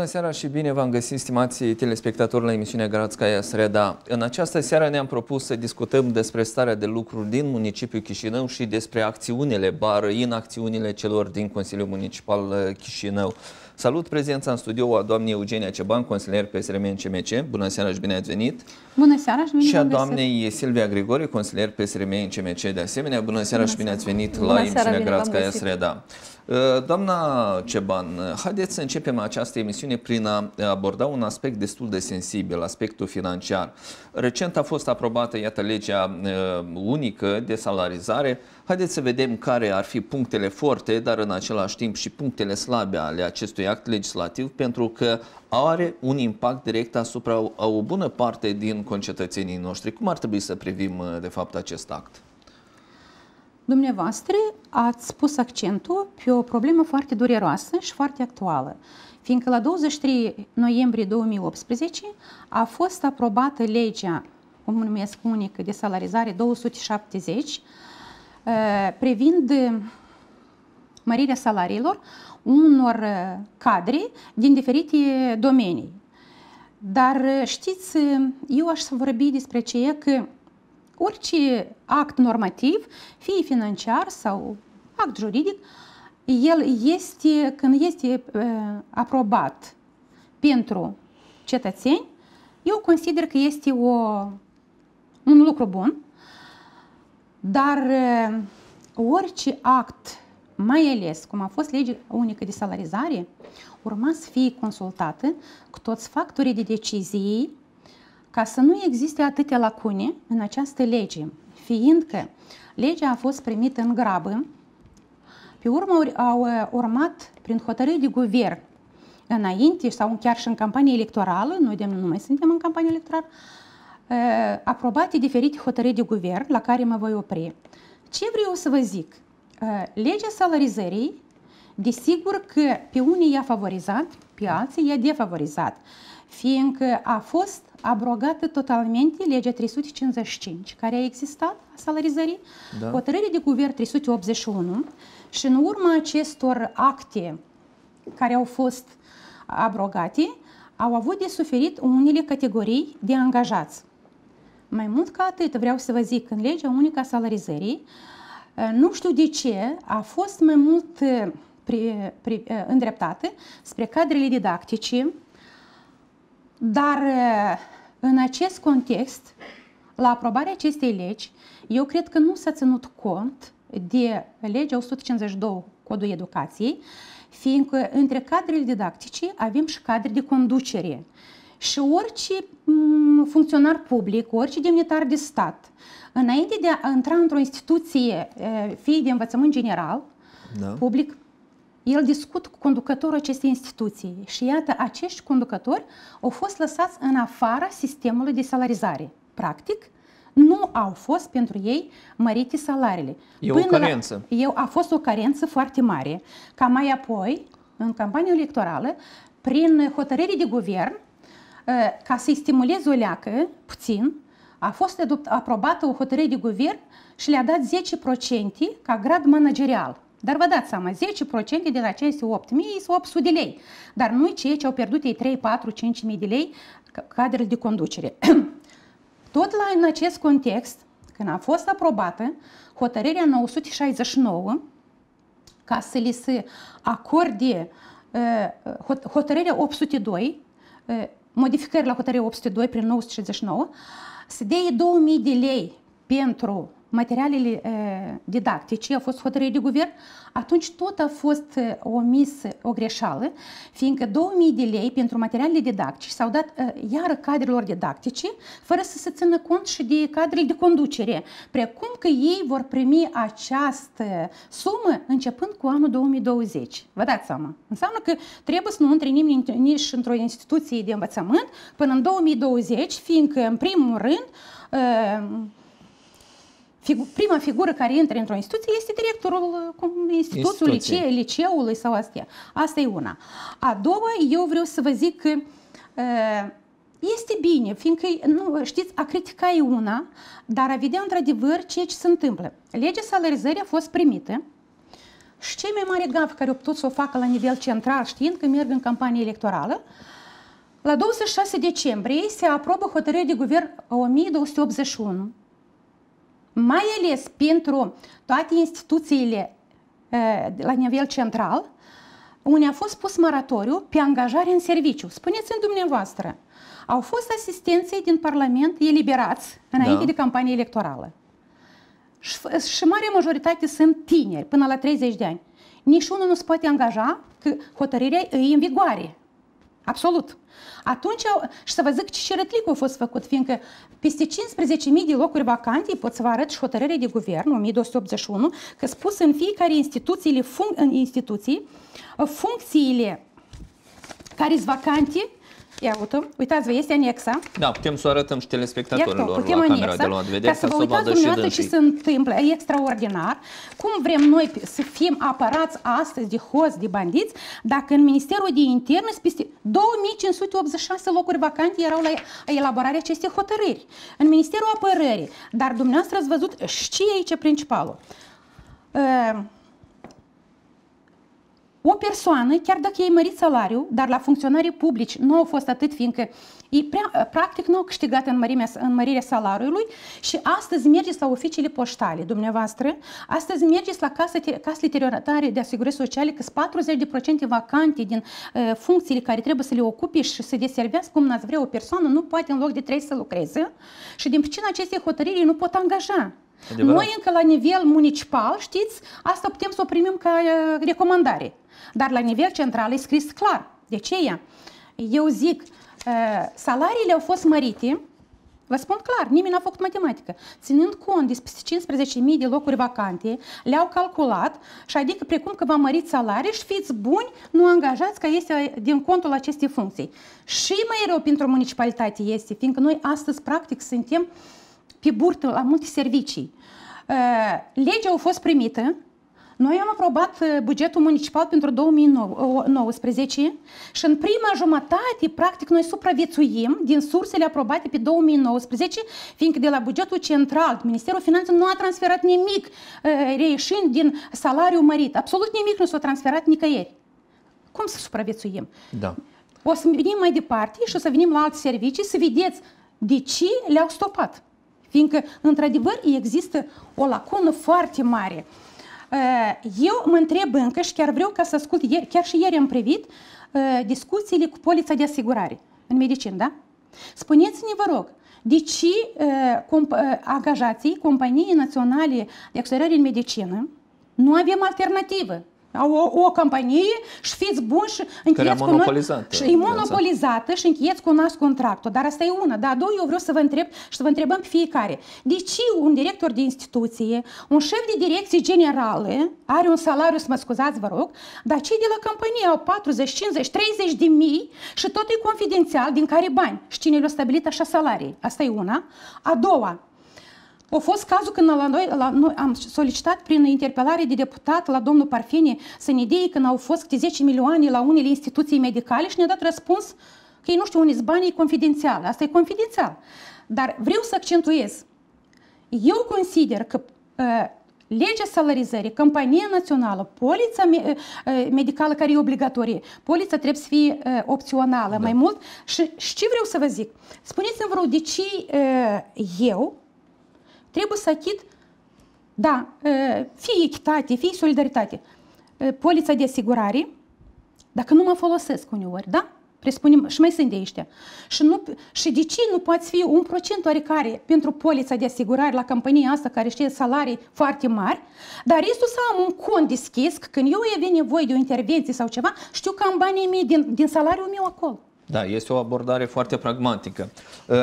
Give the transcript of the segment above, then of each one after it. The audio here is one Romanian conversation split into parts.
Bună seara și bine v-am găsit, stimații telespectatori, la emisiunea Gradskaya Sreda. În această seară ne-am propus să discutăm despre starea de lucruri din municipiul Chișinău și despre acțiunile, bar inacțiunile celor din Consiliul Municipal uh, Chișinău. Salut prezența în studio a doamnei Eugenia Ceban, consilier PSRM în CMC. Bună seara și bine ați venit! Bună seara și bine Și a doamnei Silvia Grigore, consilier PSRM în CMC de asemenea. Bună seara Bună și bine ați venit Bună la emisiunea Gradskaya Sreda. Uh, doamna Ceban, haideți să începem această emisiune prin a aborda un aspect destul de sensibil, aspectul financiar. Recent a fost aprobată, iată, legea uh, unică de salarizare. Haideți să vedem care ar fi punctele forte, dar în același timp și punctele slabe ale acestui act legislativ, pentru că are un impact direct asupra o bună parte din concetățenii noștri. Cum ar trebui să privim, uh, de fapt, acest act? Dumneavoastră ați pus accentul pe o problemă foarte dureroasă și foarte actuală, fiindcă la 23 noiembrie 2018 a fost aprobată legea, cum numesc unică, de salarizare 270, eh, privind mărirea salariilor unor eh, cadre din diferite domenii. Dar eh, știți, eu aș vorbi despre ceea că orice act normativ, fie financiar sau act juridic, el este, când este uh, aprobat pentru cetățeni, eu consider că este o, un lucru bun, dar uh, orice act, mai ales cum a fost legea unică de salarizare, urma să fie consultată cu toți factorii de decizie ca să nu existe atâtea lacune în această lege, fiindcă legea a fost primită în grabă, pe urmă au uh, urmat prin hotărâri de guvern înainte sau chiar și în campanie electorală, noi de nu mai suntem în campanie electorală, uh, aprobate diferite hotărâri de guvern la care mă voi opri. Ce vreau să vă zic? Uh, legea salarizării, desigur că pe unii i-a favorizat, pe alții i-a defavorizat, fiindcă a fost abrogată totalmente legea 355, care a existat a salarizării, da. hotărârea de guvern 381 și în urma acestor acte care au fost abrogate, au avut de suferit unele categorii de angajați. Mai mult ca atât, vreau să vă zic, în legea unică a salarizării, nu știu de ce, a fost mai mult pre, pre, îndreptată spre cadrele didactice, dar în acest context, la aprobarea acestei legi, eu cred că nu s-a ținut cont de legea 152 Codul Educației, fiindcă între cadrele didactice avem și cadre de conducere. Și orice funcționar public, orice demnitar de stat, înainte de a intra într-o instituție, fie de învățământ general, da. public, el discut cu conducătorul acestei instituții și iată, acești conducători au fost lăsați în afara sistemului de salarizare. Practic, nu au fost pentru ei mărite salariile. E Până o carență. La, eu, a fost o carență foarte mare, ca mai apoi, în campania electorală, prin hotărâri de guvern, ă, ca să-i stimuleze o leacă, puțin, a fost aprobată o hotărâre de guvern și le-a dat 10% ca grad managerial. Dar vă dați seama, 10% din aceste 8.000 sunt 800 de lei. Dar nu ceea ce au pierdut ei 3, 4, 5.000 de lei cadrele de conducere. Tot la, în acest context, când a fost aprobată hotărârea 969, ca să li se acorde uh, hotărârea 802, uh, modificări la hotărârea 802 prin 969, se dea 2000 de lei pentru materialele didactice, a fost hotărâre de guvern, atunci tot a fost omis o greșeală, fiindcă 2000 de lei pentru materialele didactice s-au dat iară cadrelor didactice, fără să se țină cont și de cadrele de conducere, precum că ei vor primi această sumă începând cu anul 2020. Vă dați seama. Înseamnă că trebuie să nu intre nimeni nici într-o instituție de învățământ până în 2020, fiindcă, în primul rând, figu- prima figură care intră într-o instituție este directorul uh, institutului, licee, liceului sau astea. Asta e una. A doua, eu vreau să vă zic că uh, este bine, fiindcă, nu, știți, a critica e una, dar a vedea într-adevăr ceea ce se întâmplă. Legea salarizării a fost primită, Și cei mai mari gaf care au putut să o facă la nivel central, știind că merg în campanie electorală, la 26 decembrie se aprobă hotărârea de guvern 1281, mai ales pentru toate instituțiile la nivel central, unde a fost pus moratoriu pe angajare în serviciu. Spuneți-mi dumneavoastră, au fost asistenții din Parlament eliberați înainte da. de campanie electorală. Și, și mare majoritate sunt tineri, până la 30 de ani. Nici unul nu se poate angaja că hotărârea e în vigoare. Absolut. Atunci, și să vă zic ce rătlic a fost făcut, fiindcă peste 15.000 de locuri vacante, pot să vă arăt și hotărârea de guvern, 1281, că spus în fiecare instituțiile, func- în instituții, funcțiile care sunt vacante, Ia uite, uitați-vă, este anexa. Da, putem să o arătăm și telespectatorilor putem la camera de luat vedere, ca să vă uitați dumneavoastră ce se întâmplă, e extraordinar. Cum vrem noi să fim apărați astăzi de hoți, de bandiți, dacă în Ministerul de Interne peste 2586 locuri vacante erau la elaborarea acestei hotărâri. În Ministerul Apărării, dar dumneavoastră ați văzut și aici principalul. Uh, o persoană, chiar dacă ei mărit salariul, dar la funcționarii publici nu au fost atât, fiindcă ei prea, practic nu au câștigat în, mărimea, în mărirea salariului și astăzi mergeți la oficiile poștale, dumneavoastră, astăzi mergeți la casă, casele terioratare de asigurări sociale, că sunt 40% vacante din uh, funcțiile care trebuie să le ocupe și să deservească cum n-ați vrea o persoană, nu poate în loc de trei să lucreze și din pricina acestei hotărâri nu pot angaja. Adevărat. Noi încă la nivel municipal, știți, asta putem să o primim ca uh, recomandare. Dar la nivel central e scris clar. De ce ea? Eu zic, uh, salariile au fost mărite, Vă spun clar, nimeni n-a făcut matematică. Ținând cont de 15.000 de locuri vacante, le-au calculat și adică precum că v-a mărit salarii și fiți buni, nu angajați că este din contul acestei funcții. Și mai rău pentru municipalitate este, fiindcă noi astăzi practic suntem pe burtă la multe servicii. Uh, legea a fost primită, noi am aprobat uh, bugetul municipal pentru 2019 și în prima jumătate, practic, noi supraviețuim din sursele aprobate pe 2019, fiindcă de la bugetul central, Ministerul Finanțelor nu a transferat nimic uh, reieșind din salariul mărit. Absolut nimic nu s-a transferat nicăieri. Cum să supraviețuim? Da. O să venim mai departe și o să venim la alte servicii să vedeți de ce le-au stopat. Fiindcă, într-adevăr, există o lacună foarte mare. Eu mă întreb încă și chiar vreau ca să ascult, chiar și ieri am privit discuțiile cu polița de asigurare în medicină, da? Spuneți-ne, vă rog, de ce angajații Companiei Naționale de Asigurare în Medicină nu avem alternativă? Au o, o companie și fiți buni și încheieți cu noi. Și e monopolizată și încheieți cu nas contractul. Dar asta e una. Dar doi, eu vreau să vă întreb și să vă întrebăm pe fiecare. De ce un director de instituție, un șef de direcție generală are un salariu, să mă scuzați, vă rog, dar cei de la companie au 40, 50, 30 de mii și tot e confidențial din care bani. Și cine le-a stabilit așa salarii? Asta e una. A doua, a fost cazul când la noi, la noi am solicitat prin interpelare de deputat la domnul Parfeni să ne dea când au fost câte 10 milioane la unele instituții medicale și ne-a dat răspuns că ei nu știu unii bani, e confidențial. Asta e confidențial. Dar vreau să accentuez. Eu consider că uh, legea salarizării, compania națională, polița me, uh, medicală care e obligatorie, polița trebuie să fie uh, opțională da. mai mult. Și, și ce vreau să vă zic? Spuneți-mi, vreau, de ce uh, eu, trebuie să achit, da, fie echitate, fie solidaritate, polița de asigurare, dacă nu mă folosesc uneori, da? Presupunem, și mai sunt de ăștia. Și, nu, și de ce nu poate fi un procent oarecare pentru polița de asigurare la compania asta care știe salarii foarte mari, dar restul să am un cont deschis, când eu e nevoie de o intervenție sau ceva, știu că am banii mei din, din salariul meu acolo. Da, este o abordare foarte pragmatică. Uh,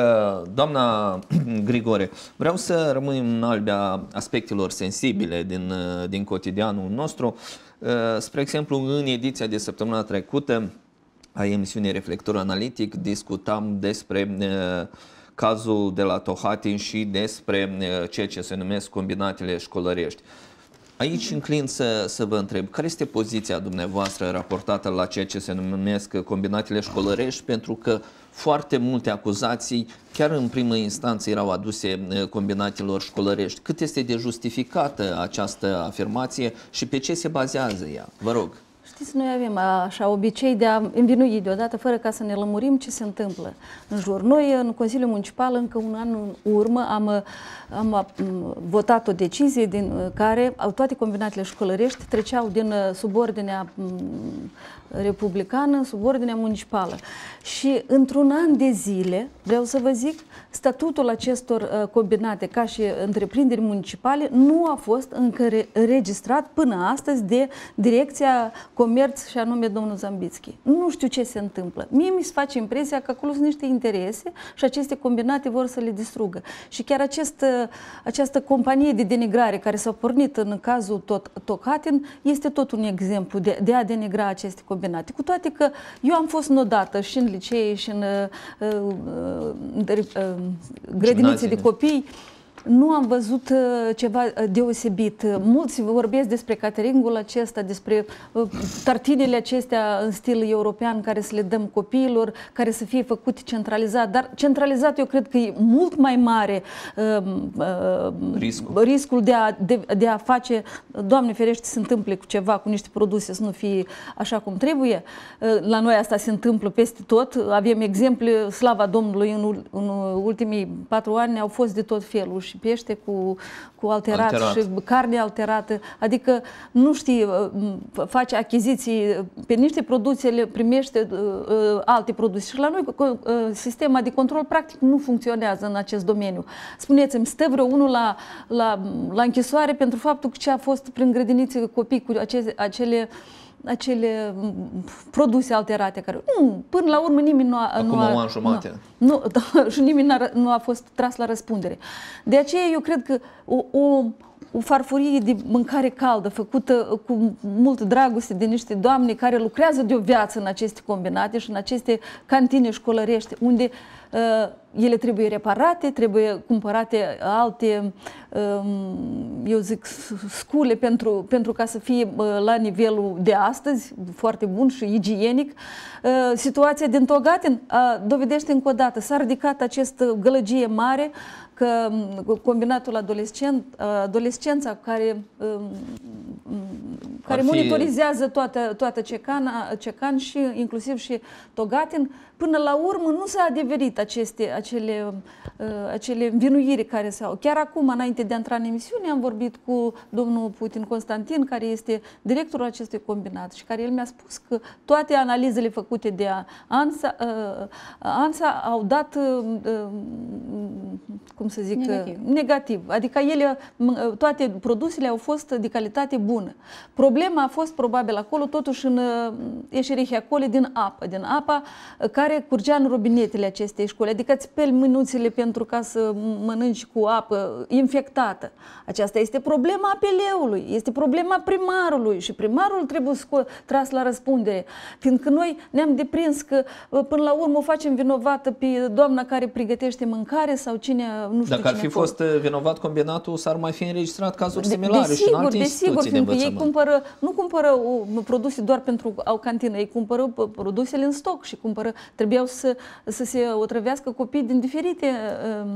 doamna Grigore, vreau să rămânem în albea aspectelor sensibile din, uh, din cotidianul nostru. Uh, spre exemplu, în ediția de săptămâna trecută a emisiunii Reflector Analitic discutam despre cazul de la Tohatin și despre ceea ce se numesc combinatele școlărești. Aici înclin să, să vă întreb, care este poziția dumneavoastră raportată la ceea ce se numesc combinatele școlărești, pentru că foarte multe acuzații, chiar în primă instanță, erau aduse combinatelor școlărești. Cât este de justificată această afirmație și pe ce se bazează ea? Vă rog. Știți, noi avem așa obicei de a învinui deodată fără ca să ne lămurim ce se întâmplă în jur. Noi, în Consiliul Municipal, încă un an în urmă, am, am votat o decizie din care toate combinatele școlărești treceau din subordinea republicană în subordinea municipală. Și într-un an de zile, vreau să vă zic, statutul acestor uh, combinate ca și întreprinderi municipale nu a fost încă registrat până astăzi de Direcția Comerț și anume domnul Zambitski. Nu știu ce se întâmplă. Mie mi se face impresia că acolo sunt niște interese și aceste combinate vor să le distrugă. Și chiar acest, uh, această companie de denigrare care s-a pornit în cazul tot, Tocatin este tot un exemplu de, de a denigra aceste combinate combinate. Cu toate că eu am fost nodată și în licee și în uh, uh, uh, grădinițe de copii nu am văzut uh, ceva uh, deosebit. Mulți vorbesc despre cateringul acesta, despre uh, tartinele acestea în stil european care să le dăm copiilor, care să fie făcut centralizat. Dar centralizat eu cred că e mult mai mare riscul, riscul de, a, de, de a face, Doamne ferește, se întâmple cu ceva, cu niște produse să nu fie așa cum trebuie. La noi asta se întâmplă peste tot. Avem exemple, slava Domnului, în, în ultimii patru ani au fost de tot felul și pește cu, cu alterat, alterat și carne alterată. Adică nu știi, uh, face achiziții pe niște produse, le primește uh, uh, alte produse. Și la noi sistema de control practic nu funcționează în acest domeniu. Spuneți-mi, stă vreo unul la, la, la închisoare pentru faptul că ce a fost prin grădinițe copii cu acele, acele acele produse alterate care... Nu, până la urmă nimeni nu a... Acum nu a, nu, nu, da, și nimeni a, nu a fost tras la răspundere. De aceea eu cred că o, o, o farfurie de mâncare caldă făcută cu mult dragoste de niște doamne care lucrează de o viață în aceste combinate și în aceste cantine școlărești, unde uh, Uh, ele trebuie reparate, trebuie cumpărate alte, um, eu zic, scule pentru, pentru ca să fie uh, la nivelul de astăzi, foarte bun și igienic. Uh, situația din Togatin dovedește încă o dată, s-a ridicat acest gălăgie mare că um, combinatul adolescent, adolescența care, um, care fi... monitorizează toată, toată Cecan, Cecan și inclusiv și Togatin, până la urmă nu s-a adeverit aceste, acele, uh, acele învinuiri care s-au. Chiar acum, înainte de a intra în emisiune, am vorbit cu domnul Putin Constantin, care este directorul acestui combinat și care el mi-a spus că toate analizele făcute de ANSA, uh, ANSA au dat, uh, cum să zic, negativ. negativ. Adică ele, toate produsele au fost de calitate bună. Problema a fost probabil acolo, totuși în Escherichia coli din apă, din apa care care curgea în robinetele acestei școli, adică îți speli mânuțele pentru ca să mănânci cu apă infectată. Aceasta este problema apeleului, este problema primarului și primarul trebuie tras la răspundere. Fiindcă noi ne-am deprins că până la urmă o facem vinovată pe doamna care pregătește mâncare sau cine, nu știu Dacă ar fi acolo. fost uh, vinovat combinatul, s-ar mai fi înregistrat cazuri similare de, desigur, și în alte desigur, instituții de ei cumpără, nu cumpără o, produse doar pentru o cantină, ei cumpără produsele în stoc și cumpără trebuiau să, să se otrăvească copii din diferite uh,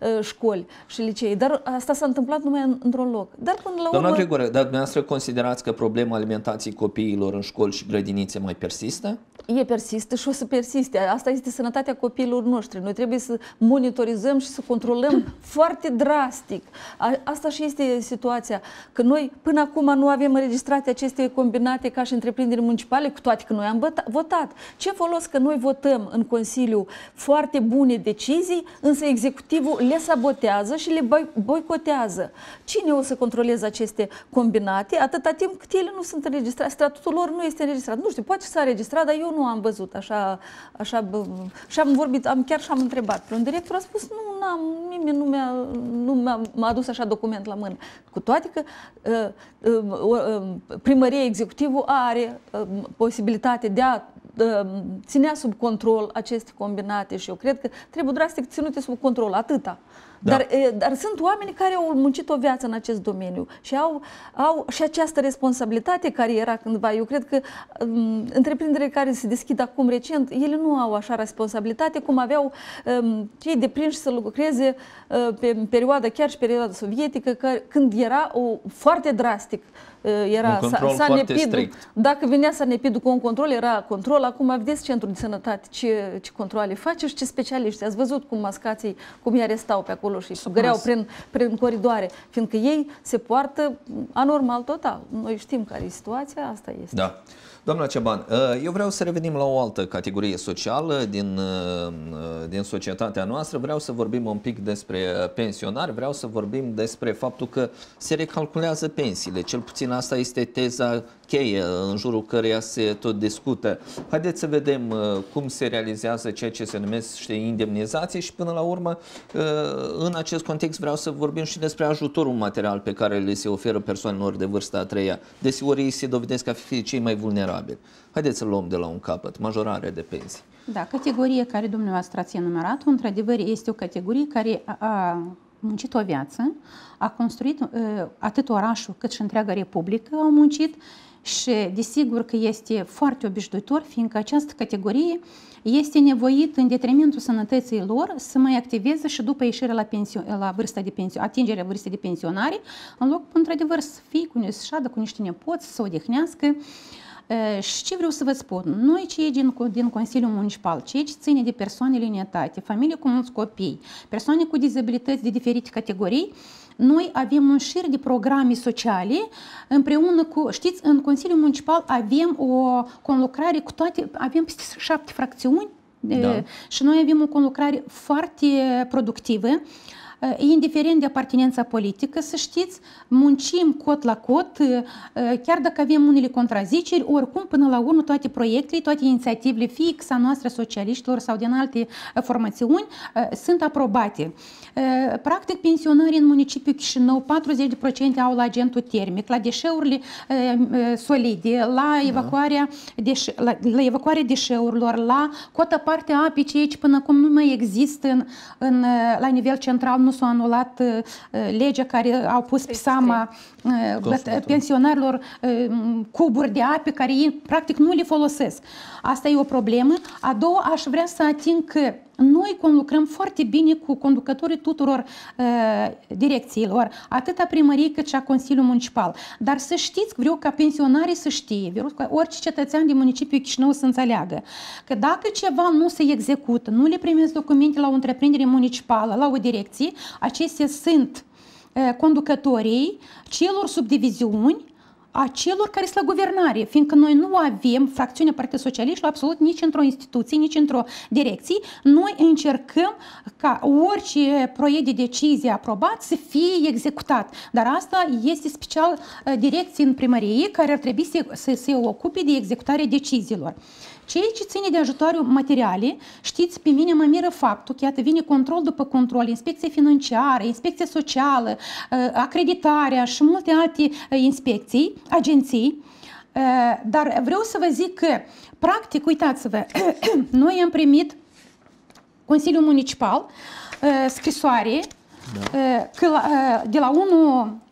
uh, școli și licee. Dar asta s-a întâmplat numai într-un loc. Dar până la Doamna urmă... Grigore, dar dumneavoastră considerați că problema alimentației copiilor în școli și grădinițe mai persistă? E persistă și o să persiste. Asta este sănătatea copiilor noștri. Noi trebuie să monitorizăm și să controlăm foarte drastic. A, asta și este situația. Că noi până acum nu avem înregistrate aceste combinate ca și întreprinderi municipale, cu toate că noi am votat. Ce folos că noi votăm în Consiliu foarte bune decizii, însă executivul le sabotează și le boicotează. Cine o să controleze aceste combinate atâta timp cât ele nu sunt înregistrate? Statutul lor nu este înregistrat. Nu știu, poate s-a înregistrat, dar eu nu am văzut așa, așa și am vorbit, am, chiar și-am întrebat pe un director, a spus, nu, n-am, nimeni nu mi-a, nu mi-a, m-a adus așa document la mână. Cu toate că uh, uh, uh, primăria executivul are uh, posibilitate de a ținea sub control aceste combinate și eu cred că trebuie drastic ținute sub control, atâta. Da. Dar, dar sunt oameni care au muncit o viață în acest domeniu și au, au și această responsabilitate care era cândva. Eu cred că um, întreprinderile care se deschid acum recent, ele nu au așa responsabilitate cum aveau um, cei deprinși să lucreze uh, pe perioada, chiar și perioada sovietică, că, când era o, foarte drastic era un control Sanepidul. Dacă venea Sanepidul cu un control, era control. Acum vedeți centrul de sănătate ce, ce controle face și ce specialiști. Ați văzut cum mascații, cum îi arestau pe acolo și găreau prin, prin coridoare, fiindcă ei se poartă anormal total. Noi știm care e situația, asta este. Da. Doamna Ceban, ă, eu vreau să revenim la o altă categorie socială din, ă, din societatea noastră. Vreau să vorbim un pic despre pensionari, vreau să vorbim despre faptul că se recalculează pensiile. Cel puțin asta este teza cheie în jurul căreia se tot discută. Haideți să vedem ă, cum se realizează ceea ce se numește indemnizație și până la urmă, în acest context vreau să vorbim și despre ajutorul material pe care le se oferă persoanelor de vârsta a treia. Desigur, ei se dovedesc a fi cei mai vulnerabili vulnerabil. Haideți să luăm de la un capăt, majorare de pensii. Da, categoria care dumneavoastră ați enumerat, într-adevăr, este o categorie care a muncit o viață, a construit uh, atât orașul cât și întreaga republică au muncit și desigur că este foarte obișnuitor, fiindcă această categorie este nevoit în detrimentul sănătății lor să mai activeze și după ieșirea la, pensio- la vârsta de pensio- atingerea vârstei de pensionare, în loc, într-adevăr, să fie cu, să șadă cu niște nepoți, să se odihnească. Uh, și ce vreau să vă spun? Noi, cei din, din Consiliul Municipal, cei ce ține de persoane linitate, familii cu mulți copii, persoane cu dizabilități de diferite categorii, noi avem un șir de programe sociale împreună cu, știți, în Consiliul Municipal avem o conlucrare cu toate, avem peste șapte fracțiuni da. și noi avem o conlucrare foarte productivă indiferent de apartenența politică, să știți, muncim cot la cot, chiar dacă avem unele contraziceri, oricum, până la urmă, toate proiectele, toate inițiativele, fie a noastră socialiștilor sau din alte formațiuni, sunt aprobate. Practic, pensionarii în municipiul Chișinău, 40% au la agentul termic, la deșeurile solide, la evacuarea, deșe, la, la evacuarea deșeurilor, la cota parte a apei, ceea ce până acum nu mai există în, în, la nivel central, nu s-a anulat legea care au pus pe seama pensionarilor cuburi de ape care ei practic nu le folosesc. Asta e o problemă. A doua, aș vrea să ating că noi conlucrăm foarte bine cu conducătorii tuturor uh, direcțiilor, atât a primăriei cât și a Consiliului Municipal. Dar să știți, vreau ca pensionarii să știe, vreau ca orice cetățean din municipiul Chișinău să înțeleagă că dacă ceva nu se execută, nu le primesc documente la o întreprindere municipală, la o direcție, acestea sunt uh, conducătorii celor subdiviziuni a celor care sunt la guvernare, fiindcă noi nu avem fracțiunea Partidului Socialist absolut nici într-o instituție, nici într-o direcție. Noi încercăm ca orice proiect de decizie aprobat să fie executat. Dar asta este special uh, direcție în primărie care ar trebui să, să se ocupe de executarea deciziilor. Ceea ce ține de ajutoare materiale, știți, pe mine mă miră faptul că, iată, vine control după control, inspecție financiară, inspecție socială, acreditarea și multe alte inspecții, agenții, dar vreau să vă zic că, practic, uitați-vă, noi am primit Consiliul Municipal scrisoare da. că de la 1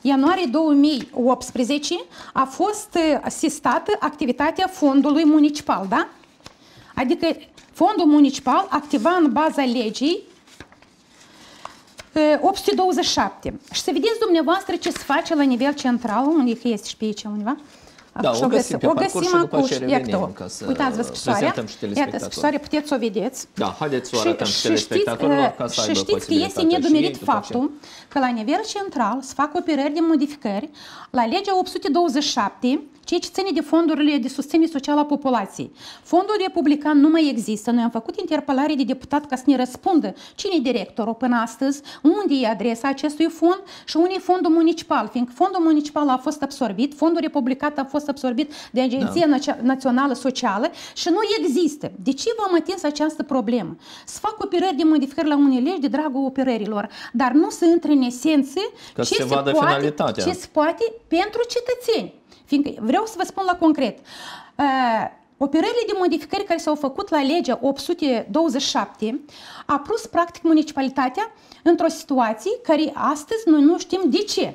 ianuarie 2018 a fost asistată activitatea fondului municipal, da? Adică fondul municipal activa în baza legii 827. Și să vedeți dumneavoastră ce se face la nivel central, unde este și pe aici undeva. Da, o găsim pe o găsim și după aceea revenim ca să Uitați-vă scrisoarea. Iată, scrisoarea puteți să o vedeți. Da, haideți să o arătăm și, telespectatorilor ca să Și știți că este nedumerit faptul că la nivel central se fac operări de modificări la legea 827 ceea ce ține de fondurile de susținere socială a populației. Fondul republican nu mai există. Noi am făcut interpelare de deputat ca să ne răspundă cine e directorul până astăzi, unde e adresa acestui fond și unde e fondul municipal, fiindcă fondul municipal a fost absorbit, fondul republican a fost absorbit de Agenția da. Națională Socială și nu există. De ce v-am atins această problemă? Să fac operări de modificări la unele legi de dragul operărilor, dar nu să intre în esență ce se, se poate, ce se poate pentru cetățeni. Fiindcă vreau să vă spun la concret. operările de modificări care s-au făcut la legea 827 a pus practic municipalitatea într-o situație care astăzi noi nu știm de ce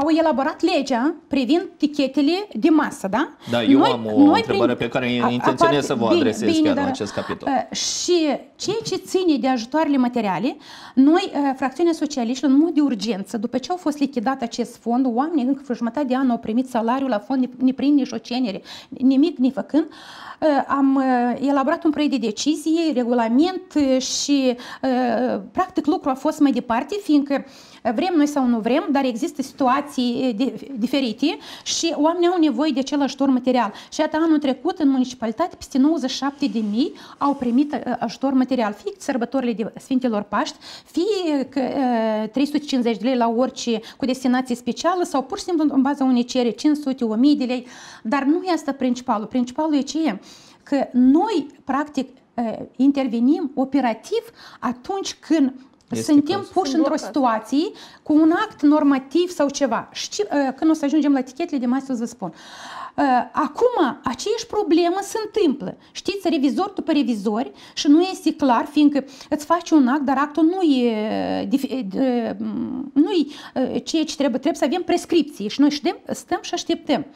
au elaborat legea privind tichetele de masă, da? Da, eu noi, am o noi întrebare prin, pe care intenționez să vă adresez bine, chiar dar, în acest capitol. Uh, și ceea ce ține de ajutoarele materiale, noi, uh, fracțiunea socialiștilor, în mod de urgență, după ce au fost lichidat acest fond, oamenii încă vreo jumătate de an au primit salariul la fond, ne prind nici o cenere, nimic ne făcând, uh, am uh, elaborat un proiect de decizie, regulament uh, și uh, practic lucrul a fost mai departe, fiindcă vrem noi sau nu vrem, dar există situații diferite și oamenii au nevoie de acel ajutor material. Și iată, anul trecut, în municipalitate, peste 97 de mii au primit ajutor material, fie sărbătorile de Sfintelor Paști, fie că, 350 de lei la orice cu destinație specială sau pur și simplu în baza unei cere 500, 1000 de lei, dar nu e asta principalul. Principalul e ce Că noi, practic, intervenim operativ atunci când este Suntem puși într-o situație cu un act normativ sau ceva. Și uh, când o să ajungem la etichetele de mai să vă spun. Uh, acum, aceeași problemă se întâmplă. Știți, revizor după revizori și nu este clar, fiindcă îți faci un act, dar actul nu e, nu e ceea ce trebuie. Trebuie să avem prescripții și noi știm, stăm și așteptăm.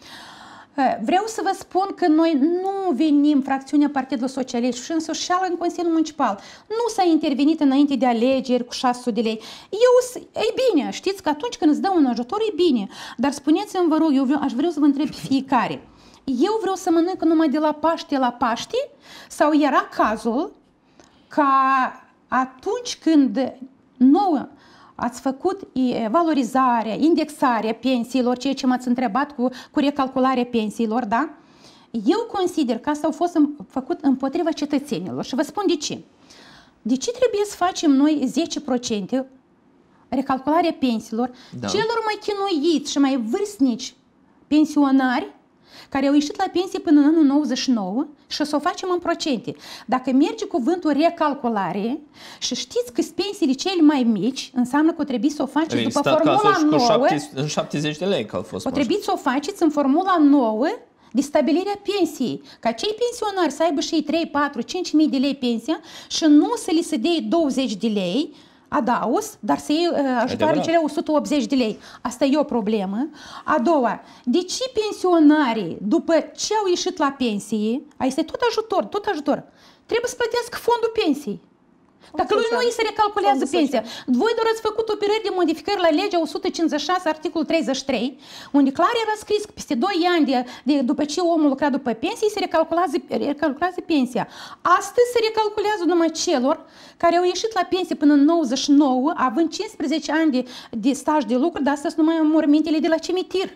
Vreau să vă spun că noi nu venim fracțiunea Partidului Socialist și în social în Consiliul Municipal. Nu s-a intervenit înainte de alegeri cu 600 de lei. Eu, e bine, știți că atunci când îți dau un ajutor e bine. Dar spuneți-mi, vă rog, eu vreau, aș vrea să vă întreb pe fiecare. Eu vreau să mănânc numai de la Paște la Paște sau era cazul ca atunci când nouă ați făcut valorizarea, indexarea pensiilor, ceea ce m-ați întrebat cu, cu recalcularea pensiilor, da? Eu consider că asta a fost făcut împotriva cetățenilor și vă spun de ce. De ce trebuie să facem noi 10% recalcularea pensiilor da. celor mai chinuiți și mai vârstnici pensionari care au ieșit la pensie până în anul 99 și să o facem în procente. Dacă merge cuvântul recalculare și știți că pensiile cele mai mici, înseamnă că o trebuie să o faceți după formula nouă. În 70 de lei că au fost. O trebuie să o faceți în formula nouă de stabilirea pensiei, ca cei pensionari să aibă și ei 3, 4, 5 mii de lei pensia și nu să li se dea 20 de lei, adaus, dar să iei uh, ajutoare cele 180 de lei. Asta e o problemă. A doua, de ce pensionarii, după ce au ieșit la pensie, este tot ajutor, tot ajutor, trebuie să plătească fondul pensiei. Dacă lui nu îi se recalculează pensia. Voi doar ați făcut operări de modificări la legea 156, articolul 33, unde clar era scris că peste 2 ani de, de, după ce omul lucra după pensie, se recalculează, recalculează pensia. Astăzi se recalculează numai celor care au ieșit la pensie până în 99, având 15 ani de, de staj de lucru, dar astăzi numai mormintele de la cimitir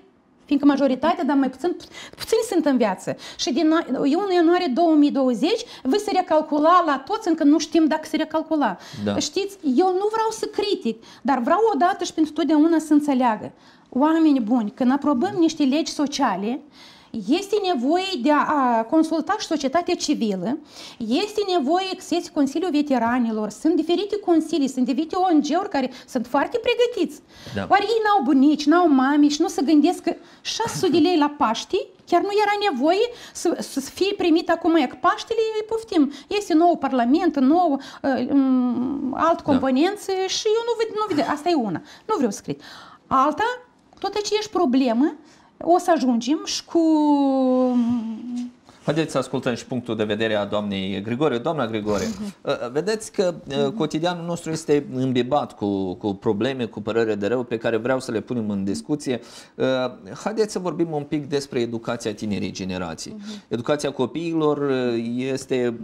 fiindcă majoritatea, dar mai puțin, puțin sunt în viață. Și din 1 ianuarie 2020 voi se recalcula la toți, încă nu știm dacă se recalcula. Da. Știți, eu nu vreau să critic, dar vreau odată și pentru totdeauna să înțeleagă. Oameni buni, când aprobăm niște legi sociale, este nevoie de a consulta și societatea civilă, este nevoie să este Consiliul Veteranilor, sunt diferite consilii, sunt diferite ONG-uri care sunt foarte pregătiți. Da. Oare ei n-au bunici, n-au mami și nu se gândesc că 600 de lei la Paști chiar nu era nevoie să, să fie primit acum că Paștele, poftim, este nou parlament, nou uh, um, alt componență da. și eu nu văd, nu văd, asta e una, nu vreau să cred. Alta, tot aceeași problemă, o să ajungem și cu... Haideți să ascultăm și punctul de vedere a doamnei Grigore. Doamna Grigore, uh-huh. vedeți că uh, cotidianul nostru este îmbibat cu, cu probleme, cu părere de rău pe care vreau să le punem în discuție. Uh, haideți să vorbim un pic despre educația tinerii generații. Uh-huh. Educația copiilor este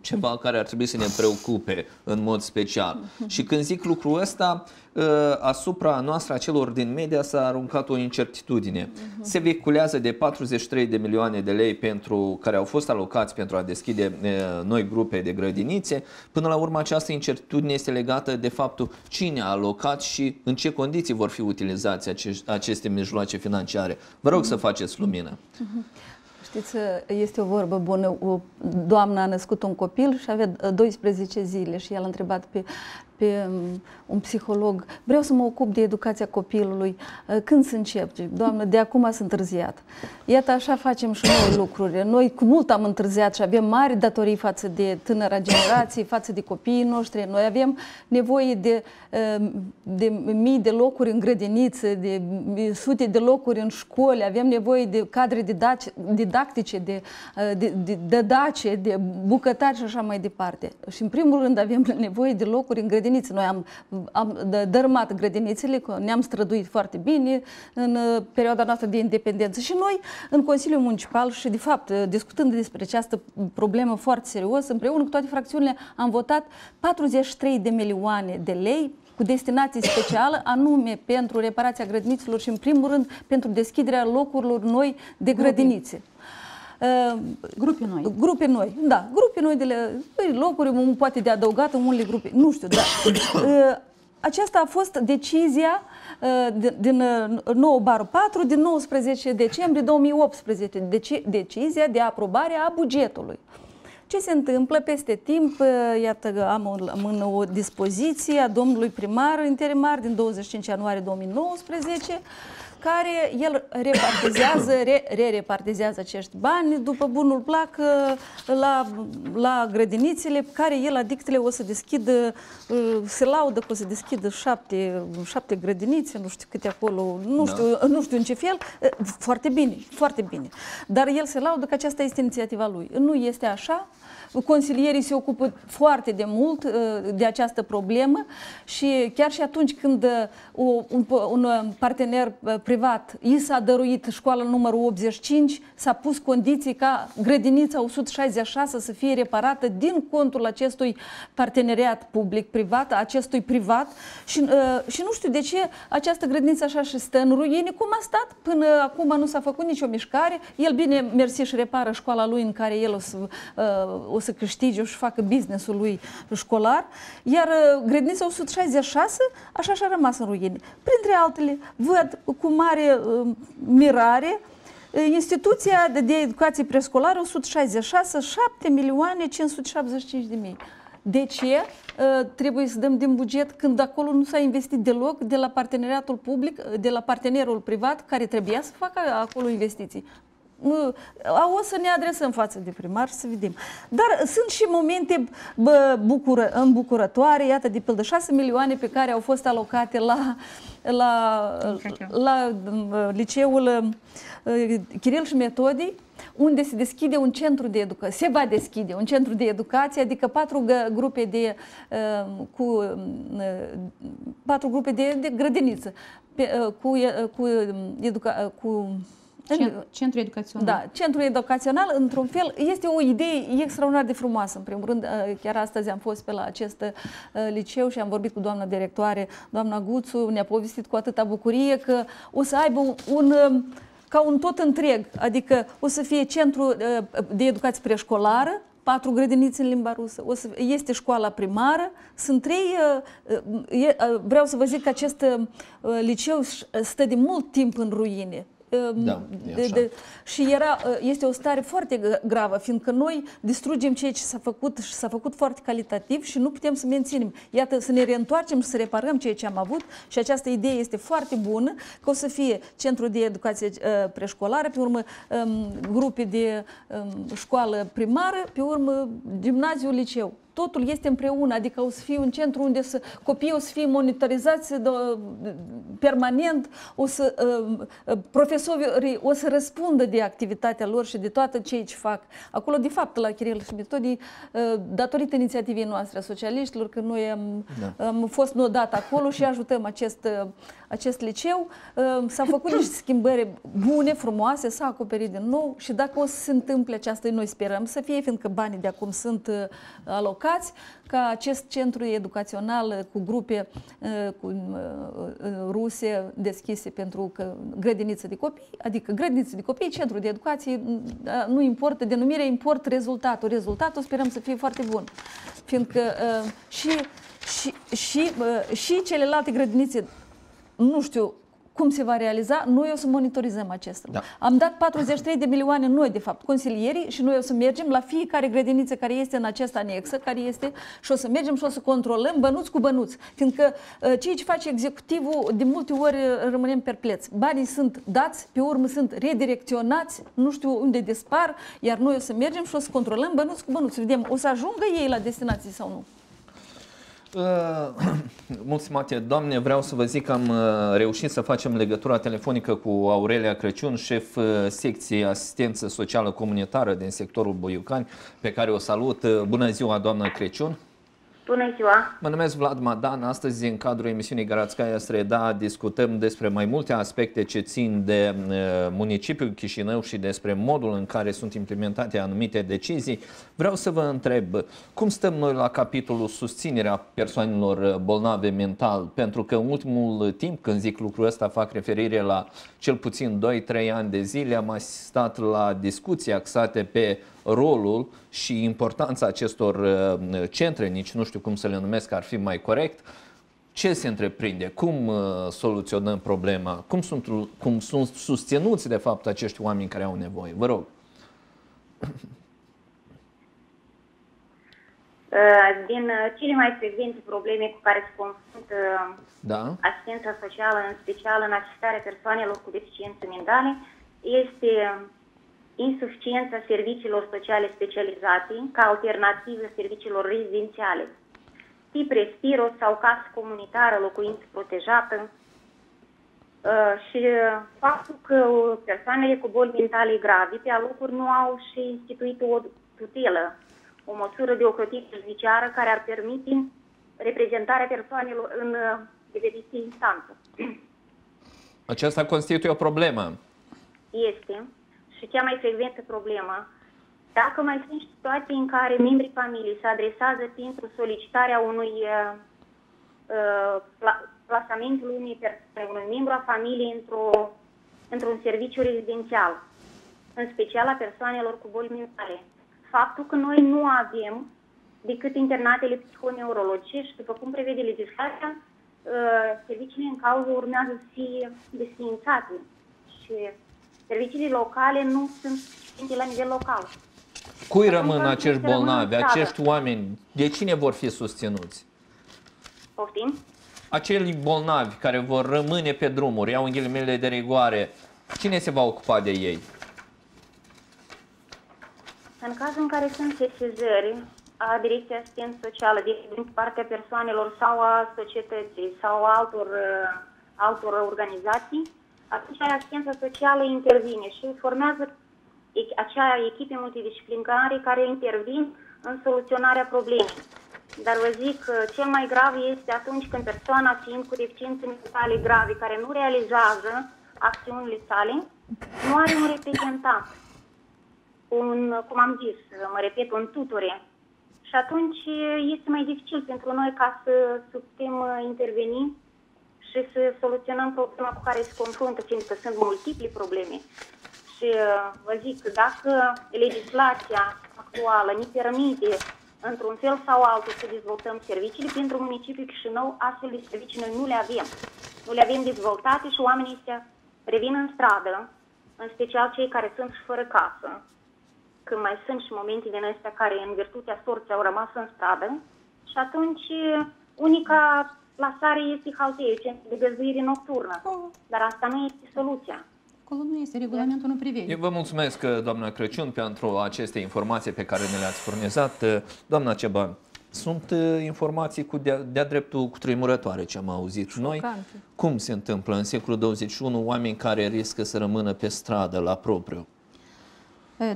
ceva care ar trebui să ne preocupe în mod special. Uh-huh. Și când zic lucrul ăsta, Ă, asupra noastră, a celor din media, s-a aruncat o incertitudine. Uh-huh. Se vehiculează de 43 de milioane de lei pentru care au fost alocați pentru a deschide ă, noi grupe de grădinițe. Până la urmă, această incertitudine este legată de faptul cine a alocat și în ce condiții vor fi utilizați aceste mijloace financiare. Vă rog uh-huh. să faceți lumină. Uh-huh. Știți, este o vorbă bună. O doamnă a născut un copil și avea 12 zile și el a întrebat pe pe um, un psiholog, vreau să mă ocup de educația copilului, uh, când să încep? Doamnă, de acum sunt întârziat. Iată, așa facem și noi lucruri. Noi cu mult am întârziat și avem mari datorii față de tânăra generație, față de copiii noștri. Noi avem nevoie de, uh, de mii de locuri în grădiniță, de sute de locuri în școli, avem nevoie de cadre didactice, de, uh, de, de, de dace, de bucătari și așa mai departe. Și în primul rând avem nevoie de locuri în grădiniță. Noi am am dărâmat grădinițele, ne-am străduit foarte bine în uh, perioada noastră de independență. Și noi în Consiliul Municipal și de fapt uh, discutând despre această problemă foarte serios, împreună cu toate fracțiunile am votat 43 de milioane de lei cu destinație specială, anume pentru reparația grădinițelor și în primul rând pentru deschiderea locurilor noi de grădinițe. Uh, grupe noi. Grupe noi, da. Grupe noi de la, păi, locuri, poate de adăugat în unele grupe, nu știu, dar uh, aceasta a fost decizia uh, din 9 bar 4 din 19 decembrie 2018, deci, decizia de aprobare a bugetului. Ce se întâmplă peste timp? Iată, am o, am o dispoziție a domnului primar interimar din 25 ianuarie 2019 care el repartizează, re-repartizează acești bani după bunul plac uh, la, la grădinițele care el, adictele, o să deschidă, uh, se laudă că o să deschidă șapte, șapte grădinițe, nu știu câte acolo, nu da. știu, nu știu în ce fel, uh, foarte bine, foarte bine. Dar el se laudă că aceasta este inițiativa lui. Nu este așa, Consilierii se ocupă foarte de mult uh, de această problemă și chiar și atunci când uh, un, un partener uh, privat i s-a dăruit școala numărul 85, s-a pus condiții ca grădinița 166 să fie reparată din contul acestui parteneriat public-privat, acestui privat și, și nu știu de ce această grădiniță așa și stă în ruine, cum a stat până acum nu s-a făcut nicio mișcare. El bine mersi și repară școala lui în care el o să, o o să câștige, o să facă businessul lui școlar, iar uh, grădinița 166 așa și-a rămas în ruine. Printre altele, văd cu mare uh, mirare uh, Instituția de, de educație preșcolară 166, 7 milioane 575 de mii. De ce uh, trebuie să dăm din buget când acolo nu s-a investit deloc de la parteneriatul public, de la partenerul privat care trebuia să facă acolo investiții? O să ne adresăm față de primar să vedem. Dar sunt și momente bă, bucură, îmbucurătoare, iată, de pildă 6 milioane pe care au fost alocate la, la, la, la liceul Chiril și Metodii, unde se deschide un centru de educație, se va deschide un centru de educație, adică patru grupe de, cu, patru grupe de, de grădiniță, cu, cu, educa, cu Centru educațional. Da, centrul educațional, într-un fel, este o idee extraordinar de frumoasă. În primul rând, uh, chiar astăzi am fost pe la acest uh, liceu și am vorbit cu doamna directoare, doamna Guțu, ne-a povestit cu atâta bucurie că o să aibă un, un um, ca un tot întreg, adică o să fie centru uh, de educație preșcolară, patru grădinițe în limba rusă, o să, este școala primară, sunt trei, vreau să vă zic că acest liceu stă de mult timp în ruine, Ehm, da, de, de, și era, ă, este o stare foarte gravă, fiindcă noi distrugem ceea ce s-a făcut și s-a făcut foarte calitativ și nu putem să menținem. Iată, să ne reîntoarcem și să reparăm ceea ce am avut și această idee este foarte bună, că o să fie centru de educație ă, preșcolară, pe urmă ehm, grupe de ehm, școală primară, pe urmă gimnaziu, liceu totul este împreună, adică o să fie un centru unde să, copiii o să fie monitorizați de, permanent, o să, uh, profesorii o să răspundă de activitatea lor și de toată ceea ce fac. Acolo, de fapt, la Chiril și Metodii, uh, datorită inițiativei noastre a socialiștilor, că noi am, da. am fost odată acolo și ajutăm acest, acest liceu, uh, s-au făcut niște schimbări bune, frumoase, s-a acoperit din nou și dacă o să se întâmple aceasta, noi sperăm să fie, fiindcă banii de acum sunt uh, alocați, încercați ca acest centru educațional cu grupe uh, cu, uh, ruse deschise pentru că grădiniță de copii, adică grădiniță de copii, centru de educație, da, nu importă denumirea, importă rezultatul. Rezultatul sperăm să fie foarte bun. Fiindcă uh, și, și, și, și celelalte grădinițe, nu știu cum se va realiza, noi o să monitorizăm acesta. Da. Am dat 43 de milioane noi, de fapt, consilierii și noi o să mergem la fiecare grădiniță care este în acest anexă, care este, și o să mergem și o să controlăm bănuți cu bănuți. Fiindcă uh, ceea ce face executivul, de multe ori uh, rămânem perpleți. Banii sunt dați, pe urmă sunt redirecționați, nu știu unde dispar, iar noi o să mergem și o să controlăm bănuți cu bănuți. Vedem, o să ajungă ei la destinație sau nu. Uh, mulțumate, doamne, vreau să vă zic că am uh, reușit să facem legătura telefonică cu Aurelia Crăciun, șef uh, secției asistență socială comunitară din sectorul Boiucani, pe care o salut. Bună ziua, doamnă Crăciun! Bună ziua! Mă numesc Vlad Madan. Astăzi, în cadrul emisiunii Garațcaia Streda, discutăm despre mai multe aspecte ce țin de uh, municipiul Chișinău și despre modul în care sunt implementate anumite decizii. Vreau să vă întreb, cum stăm noi la capitolul susținerea persoanelor bolnave mental? Pentru că în ultimul timp, când zic lucrul ăsta, fac referire la cel puțin 2-3 ani de zile, am asistat la discuții axate pe rolul și importanța acestor uh, centre, nici nu știu cum să le numesc, ar fi mai corect, ce se întreprinde, cum uh, soluționăm problema, cum sunt, cum sunt susținuți de fapt acești oameni care au nevoie. Vă rog. Uh, din cele mai frecvente probleme cu care se confruntă da. asistența socială, în special în asistarea persoanelor cu deficiențe mentale, este insuficiența serviciilor sociale specializate ca alternativă serviciilor rezidențiale, tip respiro sau casă comunitară, locuință protejată, uh, și faptul că persoanele cu boli mentale grave pe alocuri nu au și instituit o tutelă, o măsură de ocrotire judiciară care ar permite reprezentarea persoanelor în diferite instanță. Aceasta constituie o problemă. Este și cea mai frecventă problemă, dacă mai sunt situații în care membrii familiei se adresează pentru solicitarea unui uh, uh plasamentul unui persoane, unui membru a familiei într-o, într-un serviciu rezidențial, în special a persoanelor cu boli mentale. Faptul că noi nu avem decât internatele psihoneurologice și, după cum prevede legislația, uh, serviciile în cauză urmează să fie desființate și Serviciile locale nu sunt suficiente la nivel local. Cui rămân acești bolnavi, acești oameni? De cine vor fi susținuți? Poftim? Acei bolnavi care vor rămâne pe drumuri, iau în ghilimele de rigoare, cine se va ocupa de ei? În cazul în care sunt sesizări a Direcției Asistență Socială din partea persoanelor sau a societății sau altor, uh, altor organizații, atunci asistența socială intervine și formează acea echipe multidisciplinare care intervin în soluționarea problemei. Dar vă zic că cel mai grav este atunci când persoana fiind cu deficiențe mentale grave, care nu realizează acțiunile sale, nu are un reprezentant, un, cum am zis, mă repet, un tutore. Și atunci este mai dificil pentru noi ca să, să putem interveni și să soluționăm problema cu care se confruntă, fiindcă sunt multiple probleme. Și uh, vă zic, dacă legislația actuală ne permite într-un fel sau altul să dezvoltăm serviciile, pentru municipiul Chișinău astfel de servicii noi nu le avem. Nu le avem dezvoltate și oamenii ăștia revin în stradă, în special cei care sunt și fără casă, când mai sunt și momente din astea care în virtutea sorții au rămas în stradă și atunci unica plasare este halteiu, centru de găzduire nocturnă. Oh. Dar asta nu este soluția. Acolo nu este, regulamentul nu privede. Eu vă mulțumesc, doamna Crăciun, pentru aceste informații pe care ne le-ați furnizat. Doamna Ceban, sunt uh, informații cu de-a, de dreptul cu tremurătoare ce am auzit noi. Cum se întâmplă în secolul 21 oameni care riscă să rămână pe stradă la propriu?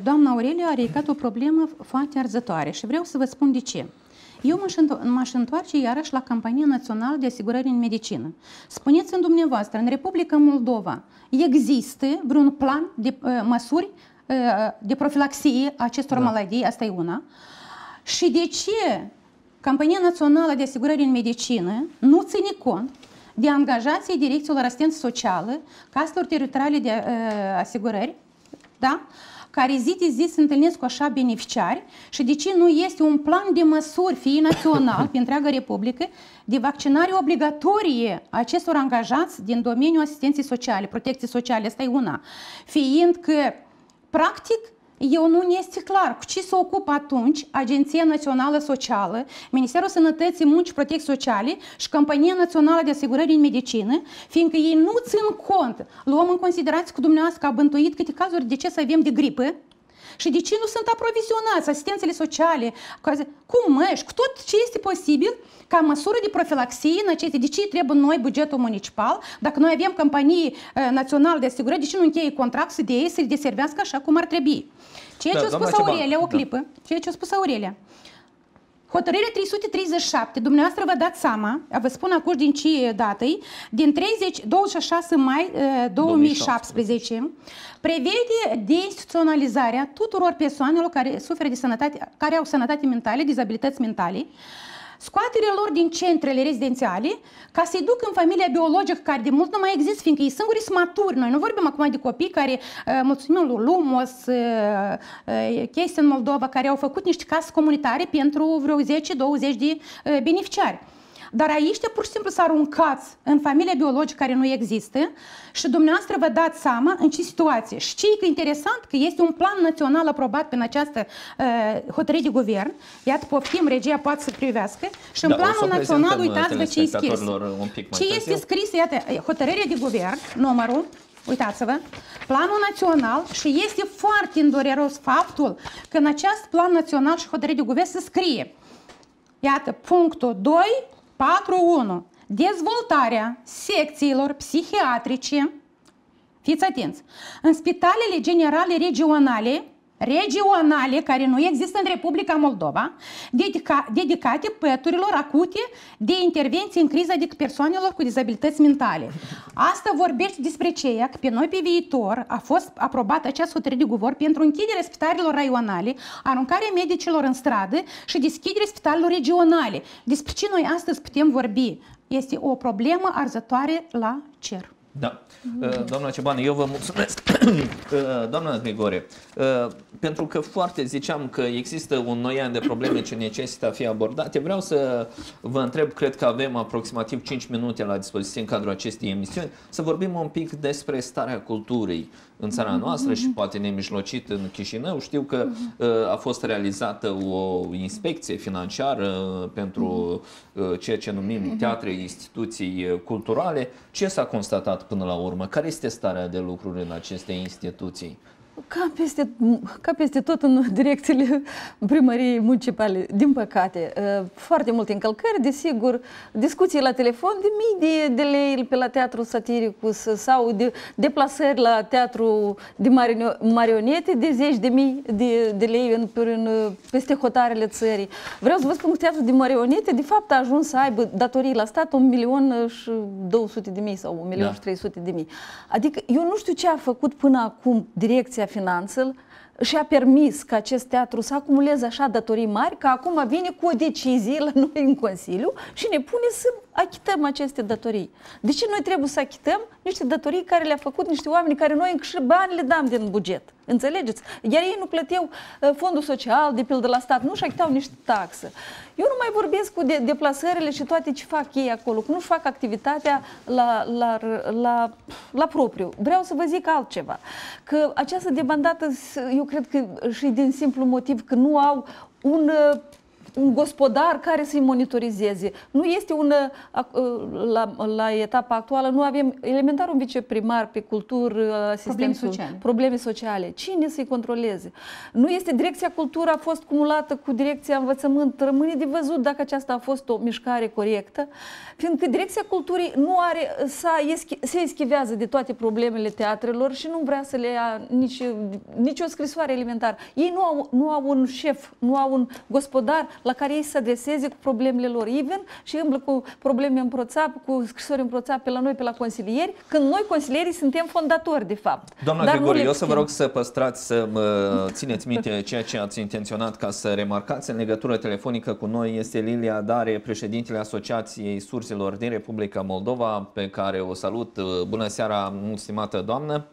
Doamna Aurelia a ridicat o problemă foarte arzătoare și vreau să vă spun de ce. Eu m-aș întoarce iarăși la Campania Națională de Asigurări în Medicină. Spuneți-mi dumneavoastră, în Republica Moldova există vreun plan de uh, măsuri uh, de profilaxie a acestor da. maladii? Asta e una. Și de ce Campania Națională de Asigurări în Medicină nu ține cont de angajații Direcțiilor Asistență Socială, caselor teritoriale de uh, asigurări, da? Care zi de zi se întâlnesc cu așa beneficiari și de ce nu este un plan de măsuri, fie național, pe întreaga Republică, de vaccinare obligatorie a acestor angajați din domeniul asistenței sociale, protecției sociale, asta e una. Fiind că, practic, eu nu este clar. Cu ce se ocupă atunci Agenția Națională Socială, Ministerul Sănătății, Muncii Protecției Sociale și Compania Națională de Asigurări în Medicină, fiindcă ei nu țin cont, luăm în considerație cu dumneavoastră că a bântuit câte cazuri de ce să avem de gripă, și de ce nu sunt aprovizionați asistențele sociale, cu măști, cu tot ce este posibil ca măsură de profilaxie în aceste, de ce trebuie noi bugetul municipal, dacă noi avem companii uh, naționale de asigurări, de ce nu încheie contract să de ei să-i deservească așa cum ar trebui? Ceea da, ce a spus Aurelia, o da. clipă, da. ceea ce a spus Aurelia. Hotărârea 337, dumneavoastră vă dați seama, vă spun acum din ce dată din 30, 26 mai 2017, uh, prevede deinstituționalizarea tuturor persoanelor care suferă de sănătate, care au sănătate mentală, dizabilități mentale, scoaterea lor din centrele rezidențiale ca să-i duc în familia biologică care de mult nu mai există, fiindcă ei singuri sunt maturi. Noi nu vorbim acum de copii care, uh, mulțumim lui Lumos, uh, uh, chestii în Moldova, care au făcut niște case comunitare pentru vreo 10-20 de beneficiari. Dar aici pur și simplu s-a aruncați în familia biologică care nu există și dumneavoastră vă dați seama în ce situație. Și ce e interesant că este un plan național aprobat prin această uh, hotărâre de guvern. Iată, poftim, regia poate să privească. Și în da, planul național, uitați-vă ce e scris. Ce este scris, iată, hotărârea de guvern, numărul Uitați-vă, planul național și este foarte îndureros faptul că în acest plan național și hotărâre de guvern se scrie Iată, punctul 2, 4.1. Dezvoltarea secțiilor psihiatrice, fiți atenți, în spitalele generale regionale regionale care nu există în Republica Moldova, dedica, dedicate păturilor acute de intervenție în criza de persoanelor cu dizabilități mentale. Asta vorbește despre ceea că pe noi pe viitor a fost aprobată această hotărâre de guvern pentru închiderea spitalelor raionale, aruncarea medicilor în stradă și deschiderea spitalelor regionale. Despre ce noi astăzi putem vorbi? Este o problemă arzătoare la cer. Da. Uh, doamna Ceban, eu vă mulțumesc. Uh, doamna Grigore, uh, pentru că foarte ziceam că există un noi an de probleme ce necesită a fi abordate, vreau să vă întreb, cred că avem aproximativ 5 minute la dispoziție în cadrul acestei emisiuni, să vorbim un pic despre starea culturii în țara noastră și poate nemijlocit în Chișinău. Știu că a fost realizată o inspecție financiară pentru ceea ce numim teatre, instituții culturale. Ce s-a constatat până la urmă? Care este starea de lucruri în aceste instituții? Ca peste, ca peste tot în direcțiile primăriei municipale, din păcate, ă, foarte multe încălcări, desigur, discuții la telefon de mii de, de lei pe la teatru satiricus sau de deplasări la teatru de marionete de zeci de mii de, de lei în, în, peste hotarele țării. Vreau să vă spun că teatru de marionete, de fapt, a ajuns să aibă datorii la stat un milion și 200 de mii sau un milion da. și 300 de mii. Adică eu nu știu ce a făcut până acum direcția Comisia Finanțelor și-a permis ca acest teatru să acumuleze așa datorii mari, că acum vine cu o decizie la noi în Consiliu și ne pune să achităm aceste datorii. De ce noi trebuie să achităm niște datorii care le-a făcut niște oameni care noi încă și bani le dăm din buget? Înțelegeți? Iar ei nu plăteau uh, fondul social, de pildă la stat, nu și achitau niște taxe. Eu nu mai vorbesc cu de, deplasările și toate ce fac ei acolo, că nu-și fac activitatea la, la, la, la propriu. Vreau să vă zic altceva. Că această debandată, eu cred că și din simplu motiv că nu au un uh, un gospodar care să-i monitorizeze. Nu este un, la, la etapa actuală, nu avem elementar un viceprimar pe cultură, probleme sociale. probleme sociale. Cine să-i controleze? Nu este direcția cultură a fost cumulată cu direcția învățământ. Rămâne de văzut dacă aceasta a fost o mișcare corectă, fiindcă direcția culturii nu are, se eschivează de toate problemele teatrelor și nu vrea să le ia nici, nici o scrisoare elementară. Ei nu au, nu au un șef, nu au un gospodar la care ei se adreseze cu problemele lor. Ei vin și îmblă cu probleme în proțap, cu scrisori în proțap pe la noi, pe la consilieri, când noi consilierii suntem fondatori, de fapt. Doamna Dar Grigori, eu să vă rog să păstrați, să mă țineți minte ceea ce ați intenționat ca să remarcați în legătură telefonică cu noi este Lilia Dare, președintele Asociației Surselor din Republica Moldova, pe care o salut. Bună seara, stimată doamnă!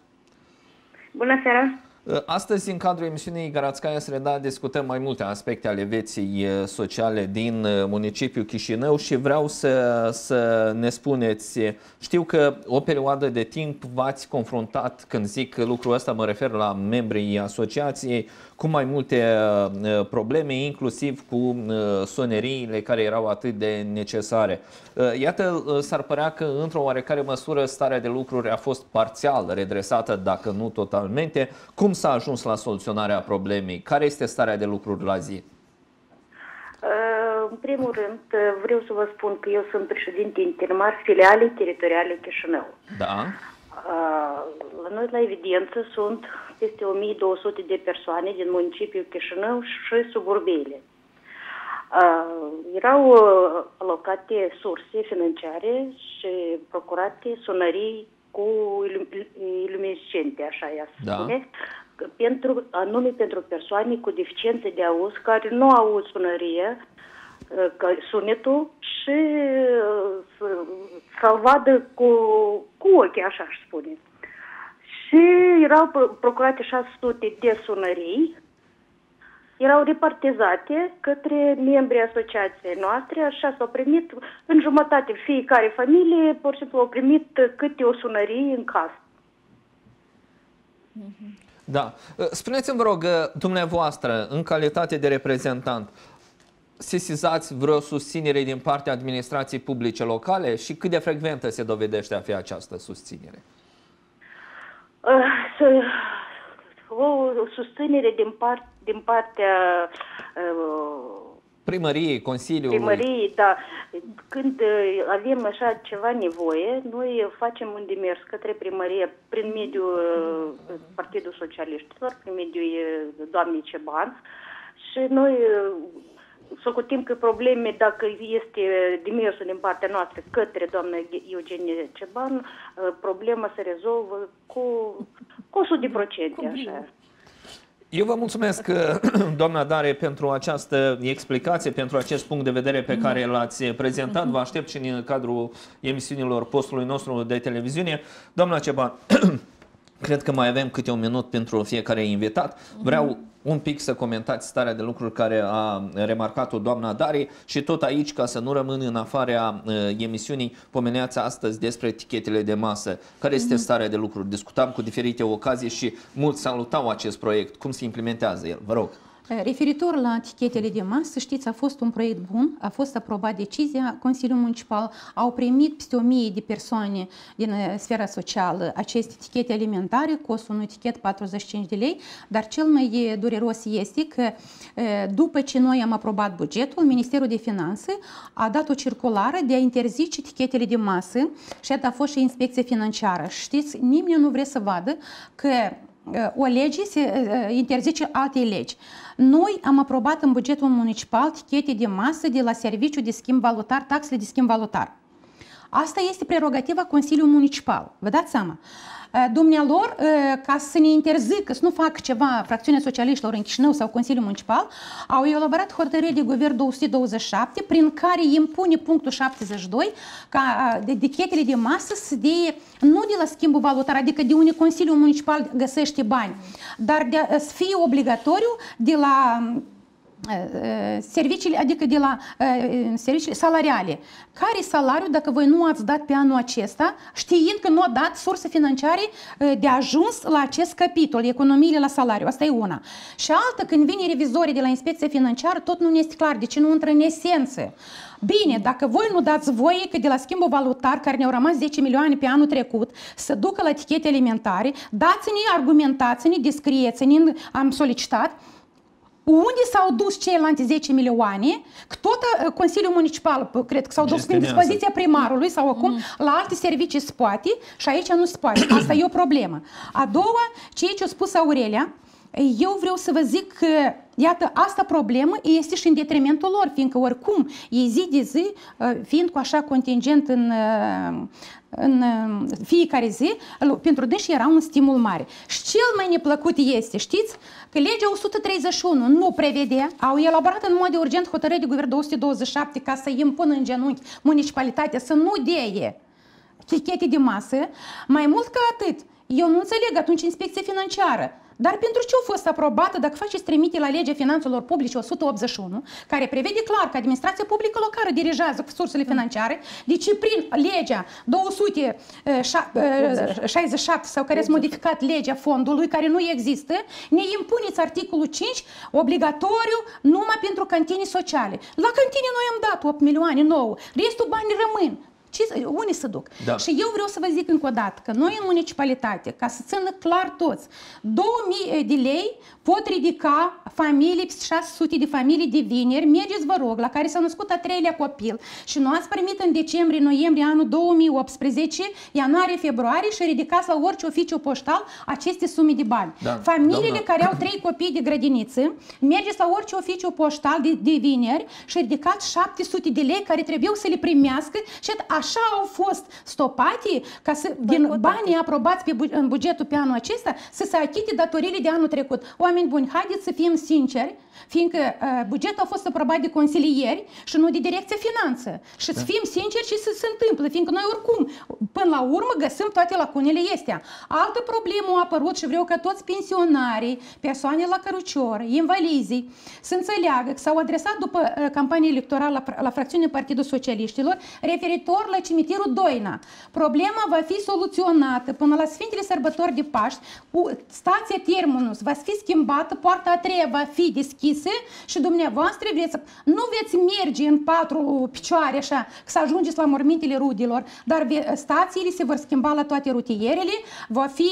Bună seara! Ă, astăzi, în cadrul emisiunii Garațcaia Sreda, discutăm mai multe aspecte ale vieții sociale din municipiul Chișinău și vreau să, să ne spuneți, știu că o perioadă de timp v-ați confruntat, când zic lucrul ăsta, mă refer la membrii asociației, cu mai multe uh, probleme, inclusiv cu uh, soneriile care erau atât de necesare. Uh, iată, s-ar părea că într-o oarecare măsură starea de lucruri a fost parțial redresată, dacă nu totalmente. Cum s-a ajuns la soluționarea problemei? Care este starea de lucruri la zi? În primul rând, vreau să vă spun că eu sunt președinte interimar filiale teritoriale Chișinău. Da. La noi, la evidență, sunt peste 1200 de persoane din municipiul Chișinău și suburbiile. Erau alocate surse financiare și procurate sunării cu iluminescente, așa ea da. spune, pentru, anume pentru persoane cu deficiențe de auz care nu au sunărie, sunetul și să-l vadă cu, cu ochii, așa aș spune. Și erau procurate 600 de sunării, erau repartizate către membrii asociației noastre, așa s-au primit în jumătate fiecare familie, pur și simplu au primit câte o sunărie în casă. Da. Spuneți-mi, vă rog, dumneavoastră, în calitate de reprezentant, sesizați vreo susținere din partea administrației publice locale și cât de frecventă se dovedește a fi această susținere? Uh, o susținere din, part, din partea uh, primăriei, Consiliului. Primăriei, da. Când uh, avem așa ceva nevoie, noi facem un demers către primărie prin mediul Partidul Socialiștilor, prin mediul doamnei Ceban și noi socotim că probleme, dacă este demersul din partea noastră către doamna Eugenie Ceban, uh, problema se rezolvă cu, cu 100%, așa. Eu vă mulțumesc, uh, doamna Dare, pentru această explicație, pentru acest punct de vedere pe care l-ați prezentat. Vă aștept și în cadrul emisiunilor postului nostru de televiziune. Doamna Ceban, cred că mai avem câte un minut pentru fiecare invitat. Vreau un pic să comentați starea de lucruri care a remarcat-o doamna Dari și tot aici, ca să nu rămân în afara uh, emisiunii, pomeneați astăzi despre etichetele de masă. Care este mhm. starea de lucruri? Discutam cu diferite ocazii și mulți salutau acest proiect. Cum se implementează el? Vă rog. Referitor la etichetele de masă, știți, a fost un proiect bun, a fost aprobat decizia Consiliului Municipal, au primit peste 1000 de persoane din sfera socială aceste etichete alimentare, costul unui etichet 45 de lei, dar cel mai dureros este că după ce noi am aprobat bugetul, Ministerul de Finanțe a dat o circulară de a interzice etichetele de masă și a fost și inspecția financiară. Știți, nimeni nu vrea să vadă că o lege se interzice alte legi. Noi am aprobat în bugetul municipal tichete de masă de la serviciu de schimb valutar, taxele de schimb valutar. Asta este prerogativa Consiliului Municipal. Vă dați seama? Dumnealor, ca să ne interzică, să nu facă ceva fracțiunea socialiștilor în Chișinău sau Consiliul Municipal, au elaborat hotărâre de guvern 227 prin care impune punctul 72 ca etichetele de masă să dea nu de la schimbul valutar, adică de unde Consiliul Municipal găsește bani, dar de, să fie obligatoriu de la serviciile, adică de la serviciile salariale. Care salariu dacă voi nu ați dat pe anul acesta, știind că nu a dat surse financiare de ajuns la acest capitol, economiile la salariu? Asta e una. Și altă, când vine revizorii de la inspecția financiară, tot nu ne este clar de ce nu intră în esență. Bine, dacă voi nu dați voie că de la schimbul valutar, care ne-au rămas 10 milioane pe anul trecut, să ducă la etichete alimentare, dați-ne, argumentați-ne, descrieți-ne, am solicitat, unde s-au dus ceilalți 10 milioane, că tot uh, Consiliul Municipal, cred că s-au dus în dispoziția primarului sau acum, mm. la alte servicii se poate și aici nu se poate. Asta e o problemă. A doua, ceea ce a spus Aurelia, eu vreau să vă zic că, iată, asta problemă este și în detrimentul lor, fiindcă oricum ei zi de zi, uh, fiind cu așa contingent în, uh, în fiecare zi, pentru dânsi era un stimul mare. Și cel mai neplăcut este, știți, că legea 131 nu prevede, au elaborat în mod urgent hotărâre de guvern 227 ca să impună în genunchi municipalitatea să nu deie tichete de masă, mai mult ca atât, eu nu înțeleg atunci inspecția financiară. Dar pentru ce a fost aprobată, dacă faceți trimite la legea finanțelor publice 181, care prevede clar că administrația publică locală dirigează sursele financiare, deci prin legea 267 sau care s-a modificat legea fondului, care nu există, ne impuneți articolul 5 obligatoriu numai pentru cantine sociale. La cantine noi am dat 8 milioane nouă, restul bani rămân. Ce, unde să duc? Da. Și eu vreau să vă zic încă o dată că noi în municipalitate, ca să țină clar toți, 2000 de lei pot ridica familii, 600 de familii de vineri, mergeți vă rog, la care s-a născut a treilea copil și nu ați primit în decembrie, noiembrie anul 2018, ianuarie, februarie și ridicați la orice oficiu poștal aceste sume de bani. Da. Familiile Doamna. care au trei copii de grădiniță, mergeți la orice oficiu poștal de, de vineri și ridicați 700 de lei care trebuiau să le primească și așa au fost stopate ca să, din banii aprobați pe, în bugetul pe anul acesta să se achite datoriile de anul trecut. Oameni buni, haideți să fim sinceri, fiindcă uh, bugetul a fost aprobat de consilieri și nu de direcția finanță. Și da. să fim sinceri și să se întâmplă, fiindcă noi oricum, până la urmă, găsim toate lacunele astea. Altă problemă a apărut și vreau ca toți pensionarii, persoane la cărucior, invalizii, să înțeleagă că s-au adresat după uh, campania electorală la, la fracțiunea Partidul Socialiștilor referitor la cimitirul Doina. Problema va fi soluționată până la Sfintele Sărbători de Paști, cu stația Terminus va fi schimbată, poarta a treia va fi deschisă și dumneavoastră vreți, nu veți merge în patru picioare așa, să ajungeți la mormintele rudilor, dar stațiile se vor schimba la toate rutierele, va fi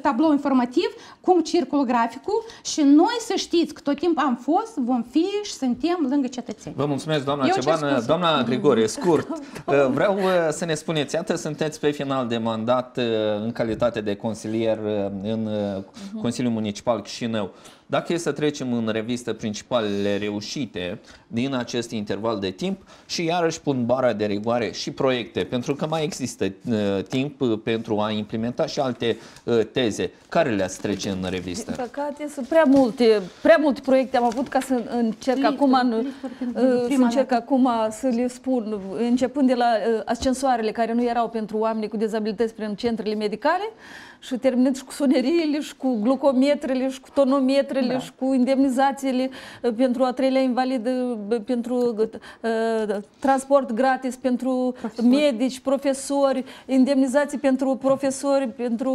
tablou informativ, cum circul graficul și noi să știți că tot timpul am fost, vom fi și suntem lângă cetățeni. Vă mulțumesc, doamna Eu Ceban. Doamna Grigore, scurt, vreau să ne spuneți, iată, sunteți pe final de mandat în calitate de consilier în Consiliul Municipal Chișinău. Dacă e să trecem în revistă principalele reușite din acest interval de timp și iarăși pun bara de rigoare și proiecte, pentru că mai există uh, timp pentru a implementa și alte uh, teze. Care le-ați trece în revistă? Din păcate sunt prea multe, prea multe proiecte am avut ca să încerc Lift, acum, în, uh, să încerc acum să le spun, începând de la uh, ascensoarele care nu erau pentru oameni cu dezabilități prin centrele medicale, și terminând și cu soneriile, și cu glucometrele, și cu tonometrele, da. și cu indemnizațiile uh, pentru a treilea invalid, uh, pentru uh, transport gratis, pentru profesori. medici, profesori, indemnizații pentru profesori, pentru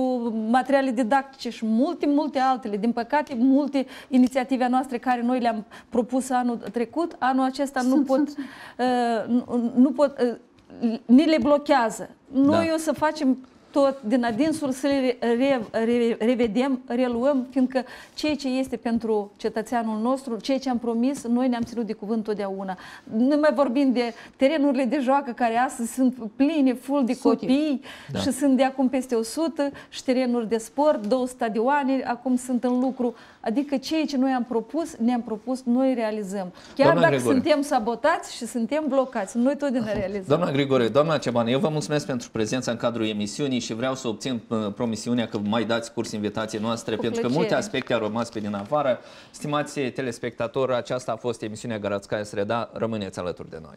materiale didactice și multe, multe altele. Din păcate, multe inițiative a noastre care noi le-am propus anul trecut, anul acesta sunt, nu pot, sunt. Uh, nu, nu pot uh, ni le blochează. Noi da. o să facem tot din adinsul să le re, re, revedem, reluăm, fiindcă ceea ce este pentru cetățeanul nostru, ceea ce am promis, noi ne-am ținut de cuvânt totdeauna. Nu mai vorbim de terenurile de joacă care astăzi sunt pline, full de Sute. copii da. și sunt de acum peste 100 și terenuri de sport, două stadioane, acum sunt în lucru. Adică ceea ce noi am propus, ne-am propus, noi realizăm. Chiar doamna dacă Grigore. suntem sabotați și suntem blocați, noi tot din realizăm. Doamna Grigore, doamna Ceban, eu vă mulțumesc pentru prezența în cadrul emisiunii și vreau să obțin uh, promisiunea că mai dați curs invitației noastre, Cu pentru plăcere. că multe aspecte au rămas pe din afară. Stimați telespectatori, aceasta a fost emisiunea Garațcaia Sreda. Rămâneți alături de noi.